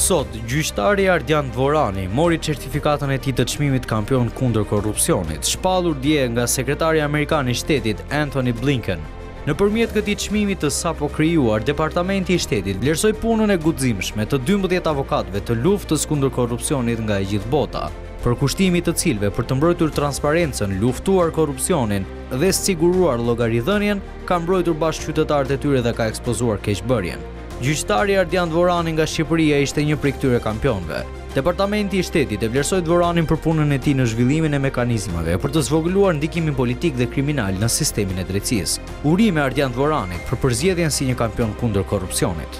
Sot, gjyqtari Ardian Dvorani mori certifikatën e tij të çmimit kampion kundër korrupsionit, shpallur dje nga sekretari amerikan i shtetit Anthony Blinken. Nëpërmjet këtij çmimi të sapokrijuar, Departamenti i Shtetit vlerësoi punën e guximshme të 12 avokatëve të luftës kundër korrupsionit nga e gjithë bota. përkushtimi i të cilëve për të mbrojtur transparencën, luftuar korrupsionin dhe siguruar llogaridhënien, ka mbrojtur bashkëqytetarët e tyre dhe ka ekspozuar keqbërjen. Gjyqtari Ardian Dvorani nga Shqipëria ishte një prej këtyre kampionëve. Departamenti i Shtetit e vlerësoi Dvoranin për punën e tij në zhvillimin e mekanizmave për të zvogëluar ndikimin politik dhe kriminal në sistemin e drejtësisë. Urime Ardian Dvoranit për përzgjedhjen si një kampion kundër korrupsionit.